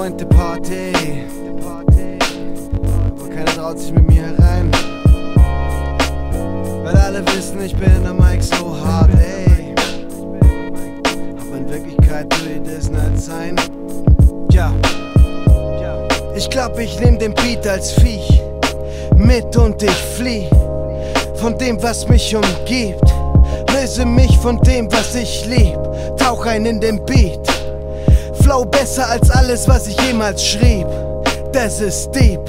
Freund, die Party. Aber keiner traut sich mit mir herein. Weil alle wissen, ich bin der Mike so hart, ey. Aber in Wirklichkeit will ich das nicht sein. Ja. Ich glaub, ich nehm den Beat als Viech mit und ich flieh von dem, was mich umgibt. Löse mich von dem, was ich lieb. Tauch ein in den Beat. Flow besser als alles, was ich jemals schrieb. Das ist deep.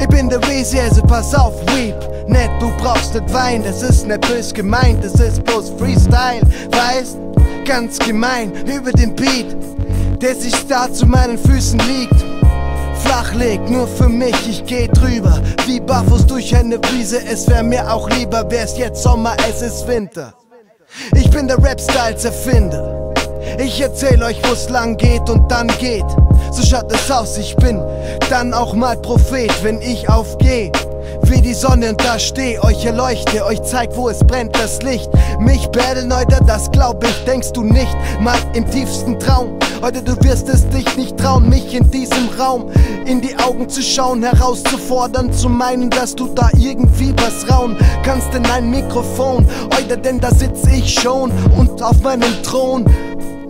Ich bin der Weezy, also pass auf, weep. Nett, du brauchst nicht Wein, das ist nicht bös gemeint, das ist bloß Freestyle, weißt? Ganz gemein, über den Beat, der sich da zu meinen Füßen liegt flach legt, nur für mich, ich geh drüber. Wie barfuß durch eine Wiese, es wär mir auch lieber, wär's jetzt Sommer, es ist Winter. Ich bin der Rap-Styles-Erfinder. Ich erzähl euch, wo's lang geht und dann geht. So schaut es aus, ich bin dann auch mal Prophet, wenn ich aufgeh wie die Sonne und da steh, euch erleuchte, euch zeig, wo es brennt, das Licht. Mich battlen heute, das glaub ich, denkst du nicht, mal im tiefsten Traum. Heute du wirst es dich nicht trauen, mich in diesem Raum in die Augen zu schauen, herauszufordern, zu meinen, dass du da irgendwie was rauen kannst in ein Mikrofon. Heute, denn da sitz ich schon und auf meinem Thron.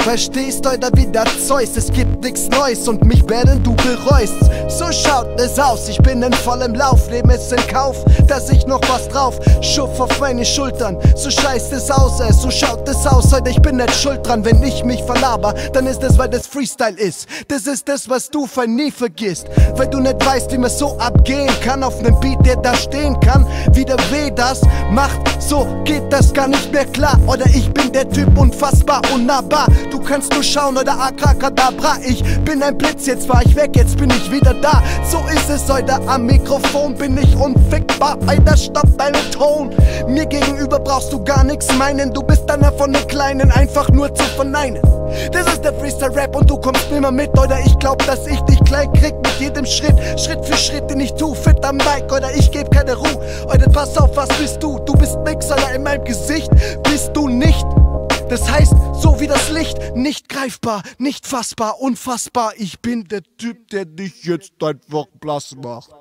Verstehst heute wieder Zeus, es gibt nix Neues und mich werden du bereust. So schaut es aus, ich bin in vollem Lauf, nehme es in Kauf, dass ich noch was drauf schuff auf meine Schultern. So scheißt es aus, es, so schaut es aus, heute ich bin nicht schuld dran, wenn ich mich verlaber, dann ist es, weil das Freestyle ist. Das ist das, was du für nie vergisst, weil du nicht weißt, wie man so abgehen kann auf nem Beat, der da stehen kann. Wie der W das macht, so geht das gar nicht mehr klar. Oder ich bin der Typ unfassbar unnahbar. Du kannst nur schauen oder Akrakadabra. Ich bin ein Blitz, jetzt fahr ich weg, jetzt bin ich wieder da. So ist es heute am Mikrofon, bin ich unfickbar. Alter, stopp deinen Ton. Mir gegenüber brauchst du gar nichts meinen. Du bist einer von den Kleinen, einfach nur zu verneinen. Das ist der Freestyle Rap und du kommst nimmer mit, oder ich glaub, dass ich dich klein krieg mit jedem Schritt, Schritt für Schritt, den ich tu. Fit am Mic, oder ich geb keine Ruhe. Oder pass auf, was bist du? Du bist nix, oder in meinem Gesicht bist du nicht. Das heißt, so wie das Licht, nicht greifbar, nicht fassbar, unfassbar. Ich bin der Typ, der dich jetzt einfach blass macht.